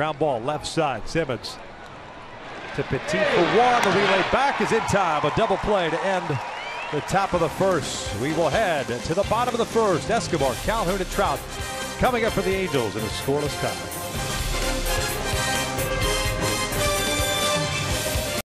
Ground ball left side. Simmons to Petit for one. The relay back is in time. A double play to end the top of the first. We will head to the bottom of the first. Escobar, Calhoun, and Trout coming up for the Angels in a scoreless tie.